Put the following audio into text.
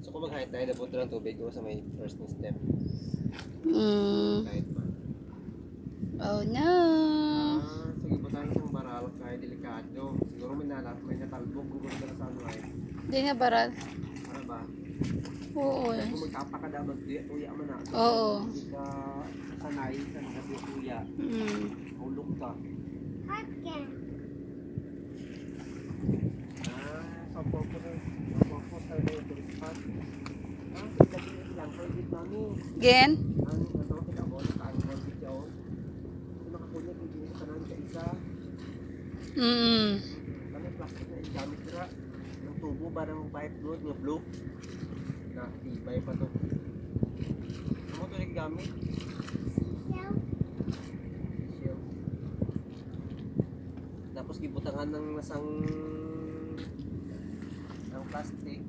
So kung mag-height tayo, napunta ng tubig ko sa may first na step. Mm. Kahit. Oh no. Ah, sige pa tayo ng baral kaya delikado. Siguro may nalap, may natalbog kung gusto na sa ano ay. Hindi nga barat. Para ba? Oo. Kung magkapakadamag, uya mo na. Oo. Hindi ka sanay sa nagabi uya. Mm. Hulog ka. Ah, Again? Mm. tubo ba ng pipe doon, yung blue? Na, ibay pa to. Ano ito yung gamit? Tapos gibutangan ng nasang ng plastic.